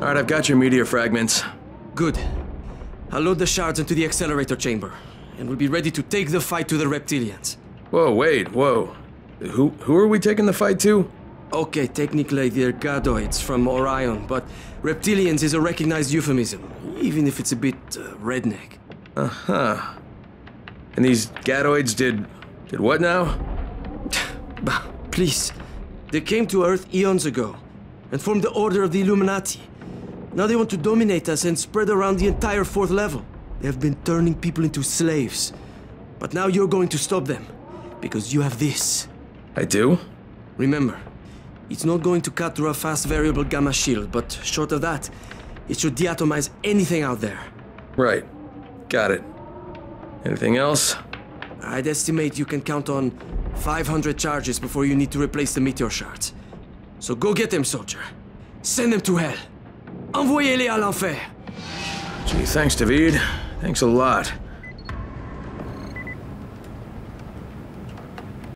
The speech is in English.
Alright, I've got your meteor fragments. Good. I'll load the shards into the accelerator chamber, and we'll be ready to take the fight to the reptilians. Whoa, wait, whoa. Who, who are we taking the fight to? Okay, technically they're gadoids from Orion, but reptilians is a recognized euphemism, even if it's a bit uh, redneck. Uh-huh. And these gadoids did... did what now? Bah, please. They came to Earth eons ago, and formed the Order of the Illuminati. Now they want to dominate us and spread around the entire fourth level. They have been turning people into slaves. But now you're going to stop them, because you have this. I do? Remember, it's not going to cut through a fast variable gamma shield, but short of that, it should deatomize anything out there. Right. Got it. Anything else? I'd estimate you can count on 500 charges before you need to replace the meteor shards. So go get them, soldier. Send them to hell. Envoyez-les à l'enfer. Gee, thanks, David. Thanks a lot.